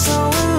so